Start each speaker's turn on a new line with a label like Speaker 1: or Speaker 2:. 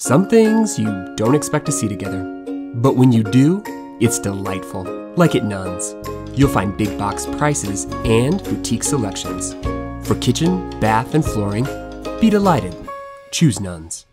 Speaker 1: Some things you don't expect to see together. But when you do, it's delightful. Like at Nonn's. You'll find big box prices and boutique selections. For kitchen, bath, and flooring, be delighted. Choose Nonn's.